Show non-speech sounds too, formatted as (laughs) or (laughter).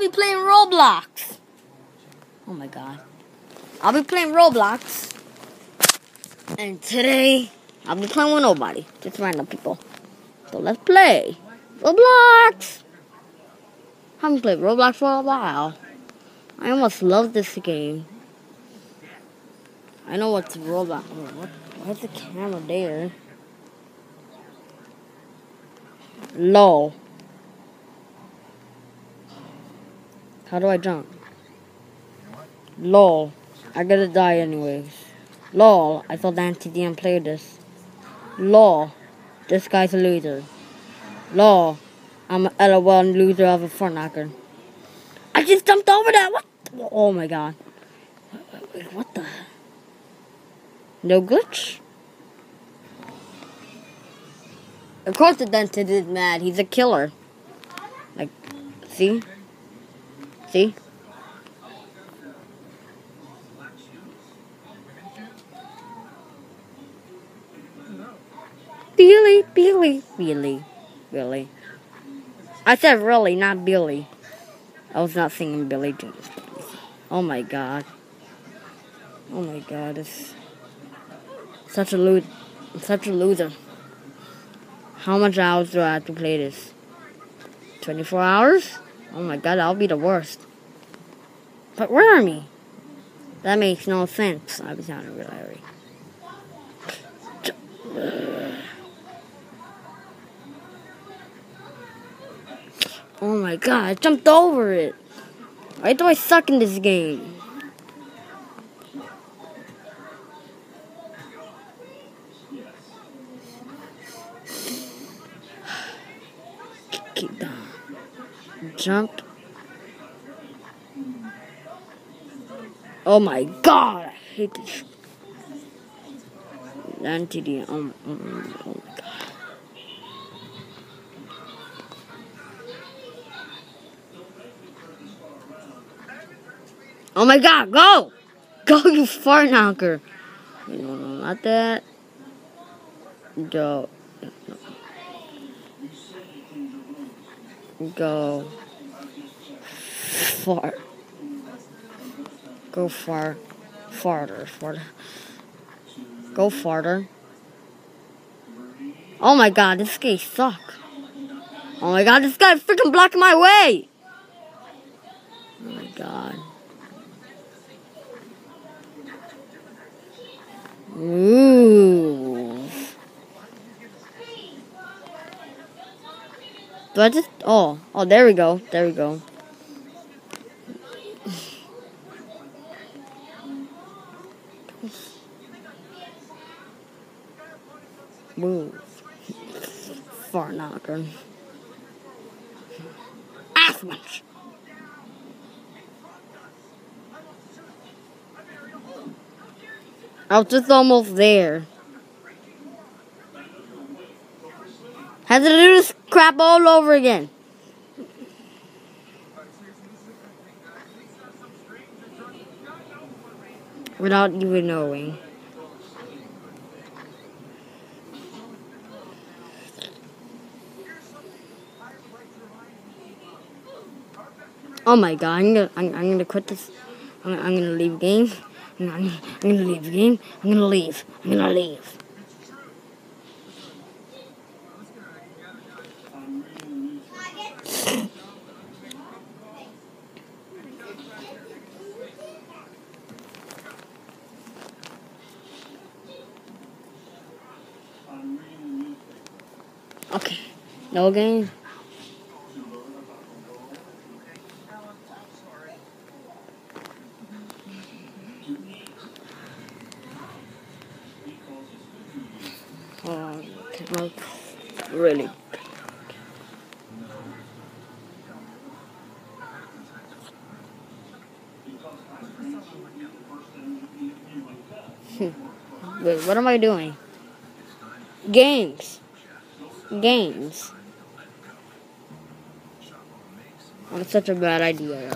be playing Roblox. Oh my god. I'll be playing Roblox. And today, I'll be playing with nobody. Just random people. So let's play Roblox. I haven't played Roblox for a while. I almost love this game. I know what's Roblox. Oh, what, where's the camera there? Low. How do I jump? LOL. I gotta die anyways. LOL. I thought the anti-DM played this. LOL. This guy's a loser. LOL. I'm a LOL loser of a front knocker. I just jumped over that. What? Oh my god. Wait, what the? No glitch? Of course the dentist is mad. He's a killer. Like, see? See? Billy, Billy, Billy, Billy. I said really, not Billy. I was not singing Billy. Oh my god. Oh my god, it's such a lo such a loser. How much hours do I have to play this? 24 hours? Oh my god, I'll be the worst. But where are me? That makes no sense. I was sounding really Oh my god, I jumped over it. Why do I suck in this game? Keep. Jump. Oh my god, I hate this. Anti oh, oh, oh, oh my god. Oh my god, go! Go, (laughs) you fart knocker. No, no, not that. Go. Go. far. Go far. Farther. Farther. Go farther. Oh my god, this guy suck. Oh my god, this guy freaking blocking my way! Oh my god. Ooh. Do I just... Oh. Oh, there we go. There we go. Move. Far knocker. Ass munch. I was just almost there. Had to do this crap all over again. Without even knowing. Oh my god, I'm gonna, I'm, I'm gonna quit this. I'm, I'm gonna leave game. I'm, I'm gonna leave game. I'm gonna leave. I'm gonna leave. Okay. No game. Oh, really. Hmm. Wait, what am I doing? Games. Games. That's such a bad idea.